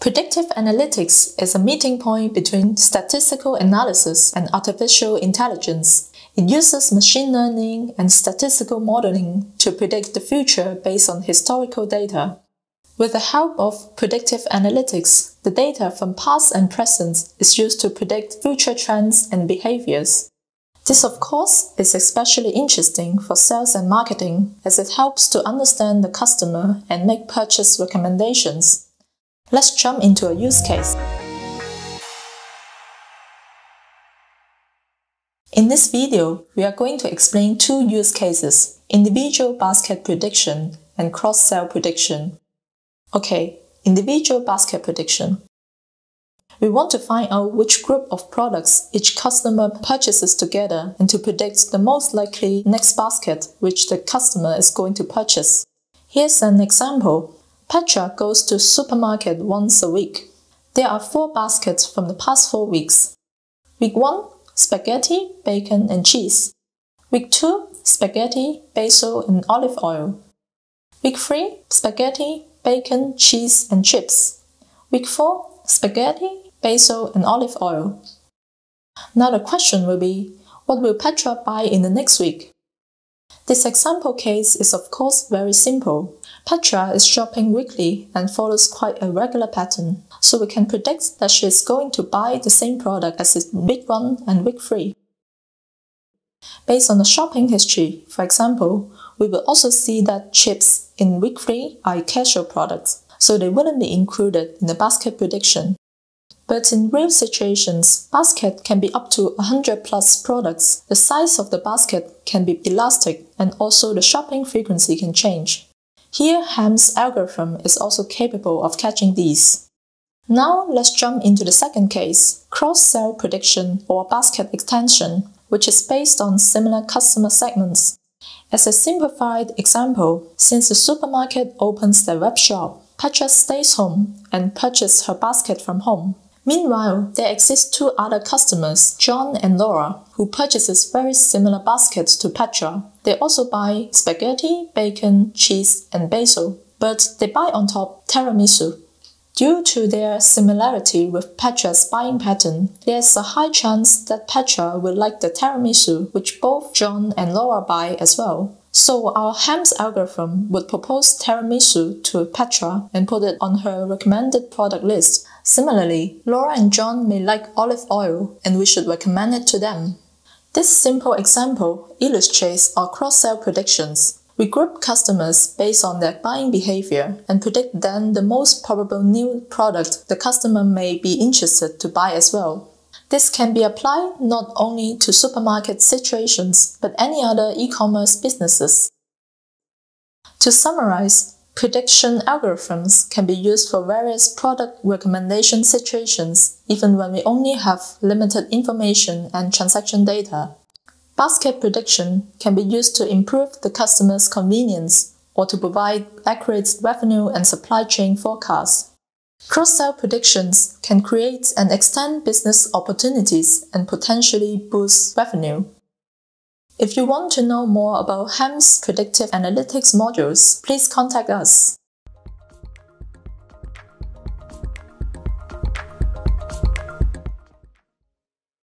Predictive analytics is a meeting point between statistical analysis and artificial intelligence. It uses machine learning and statistical modeling to predict the future based on historical data. With the help of predictive analytics, the data from past and present is used to predict future trends and behaviors. This, of course, is especially interesting for sales and marketing as it helps to understand the customer and make purchase recommendations. Let's jump into a use case. In this video, we are going to explain two use cases, individual basket prediction and cross-sell prediction. Okay, individual basket prediction. We want to find out which group of products each customer purchases together and to predict the most likely next basket which the customer is going to purchase. Here's an example. Petra goes to supermarket once a week. There are four baskets from the past four weeks. Week 1, spaghetti, bacon and cheese. Week 2, spaghetti, basil and olive oil. Week 3, spaghetti, bacon, cheese and chips. Week 4, spaghetti, basil and olive oil. Now the question will be, what will Petra buy in the next week? This example case is of course very simple. Petra is shopping weekly and follows quite a regular pattern, so we can predict that she is going to buy the same product as in week 1 and week 3. Based on the shopping history, for example, we will also see that chips in week 3 are casual products, so they wouldn't be included in the basket prediction. But in real situations, basket can be up to 100 plus products. The size of the basket can be elastic and also the shopping frequency can change. Here, HAMS algorithm is also capable of catching these. Now let's jump into the second case, cross-sell prediction or basket extension, which is based on similar customer segments. As a simplified example, since the supermarket opens their web shop, Petra stays home and purchases her basket from home. Meanwhile, there exist two other customers, John and Laura, who purchases very similar baskets to Petra. They also buy spaghetti, bacon, cheese, and basil, but they buy on top tiramisu. Due to their similarity with Petra's buying pattern, there's a high chance that Petra will like the tiramisu, which both John and Laura buy as well. So our HAMS algorithm would propose tiramisu to Petra and put it on her recommended product list. Similarly, Laura and John may like olive oil and we should recommend it to them. This simple example illustrates our cross-sell predictions. We group customers based on their buying behavior and predict then the most probable new product the customer may be interested to buy as well. This can be applied not only to supermarket situations, but any other e-commerce businesses. To summarize, prediction algorithms can be used for various product recommendation situations, even when we only have limited information and transaction data. Basket prediction can be used to improve the customer's convenience or to provide accurate revenue and supply chain forecasts. Cross-sell predictions can create and extend business opportunities and potentially boost revenue. If you want to know more about HAMS predictive analytics modules, please contact us.